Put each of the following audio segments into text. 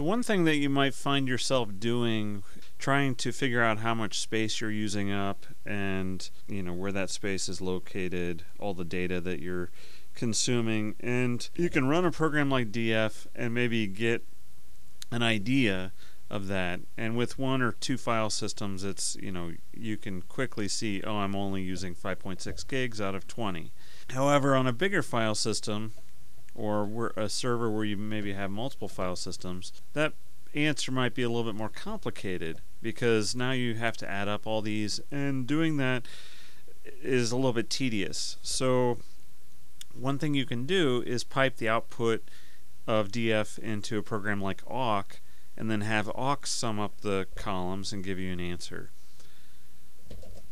So one thing that you might find yourself doing trying to figure out how much space you're using up and you know where that space is located, all the data that you're consuming and you can run a program like DF and maybe get an idea of that. And with one or two file systems it's you know you can quickly see oh I'm only using 5.6 gigs out of 20 however on a bigger file system or a server where you maybe have multiple file systems, that answer might be a little bit more complicated because now you have to add up all these, and doing that is a little bit tedious. So, one thing you can do is pipe the output of DF into a program like awk, and then have awk sum up the columns and give you an answer.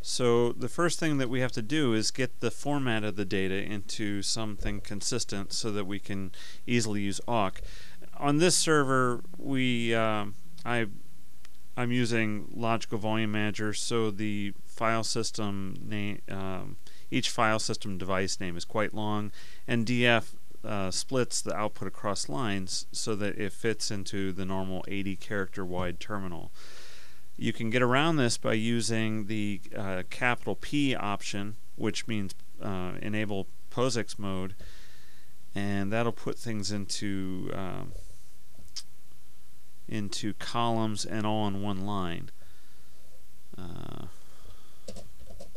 So the first thing that we have to do is get the format of the data into something consistent so that we can easily use awk. On this server, we um, I I'm using Logical Volume Manager, so the file system name, um, each file system device name is quite long, and DF uh, splits the output across lines so that it fits into the normal 80 character wide terminal. You can get around this by using the uh, capital P option, which means uh, enable POSIX mode, and that'll put things into um, into columns and all in one line. Uh,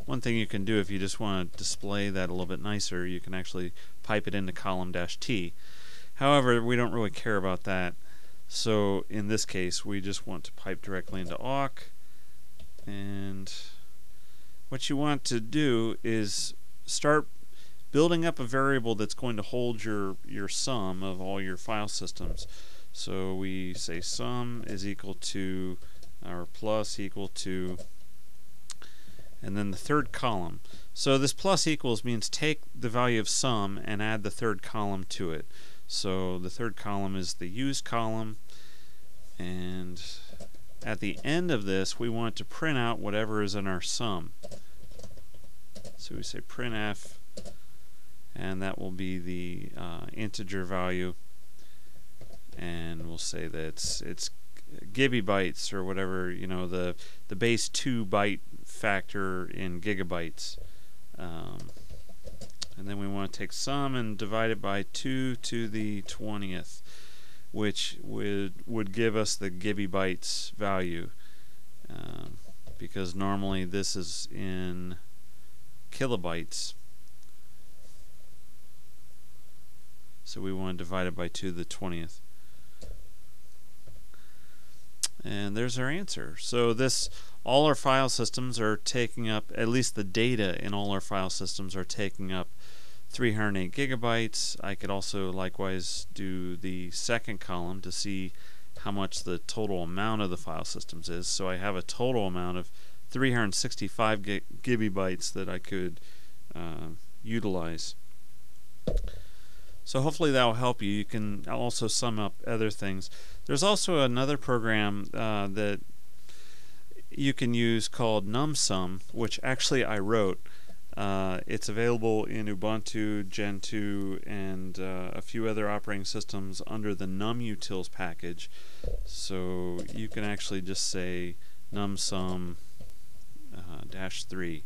one thing you can do if you just want to display that a little bit nicer, you can actually pipe it into column dash T. However, we don't really care about that. So in this case, we just want to pipe directly into awk. And what you want to do is start building up a variable that's going to hold your, your sum of all your file systems. So we say sum is equal to, or plus equal to, and then the third column. So this plus equals means take the value of sum and add the third column to it. So the third column is the used column. And at the end of this we want to print out whatever is in our sum. So we say printf and that will be the uh, integer value. And we'll say that it's, it's gigabytes or whatever you know the the base 2 byte factor in gigabytes. Um, and then we want to take sum and divide it by 2 to the 20th which would would give us the gigabytes value um, because normally this is in kilobytes. So we want to divide it by 2 to the 20th and there's our answer so this all our file systems are taking up at least the data in all our file systems are taking up 308 gigabytes. I could also likewise do the second column to see how much the total amount of the file systems is. So I have a total amount of 365 gigabytes that I could uh, utilize. So hopefully that will help you. You can also sum up other things. There's also another program uh, that you can use called NumSum, which actually I wrote. Uh, it's available in Ubuntu, Gentoo, and uh, a few other operating systems under the numutils package. So you can actually just say numsum uh, dash 3.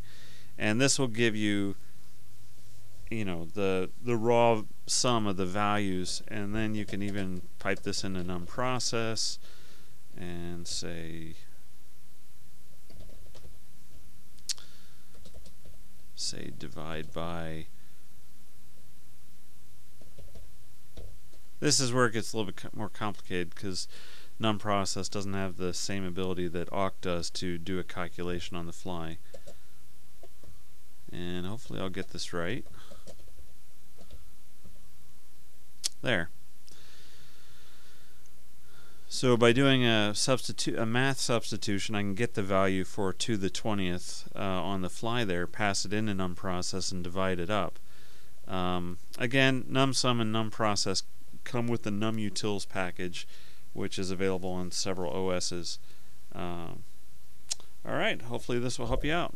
And this will give you you know the the raw sum of the values and then you can even pipe this into num process and say say divide by this is where it gets a little bit more complicated because num process doesn't have the same ability that awk does to do a calculation on the fly and hopefully I'll get this right there so by doing a substitute, a math substitution, I can get the value for 2 to the 20th uh, on the fly there, pass it into numprocess, and divide it up. Um, again, numsum and numprocess come with the numutils package, which is available on several OSs. Um, all right, hopefully this will help you out.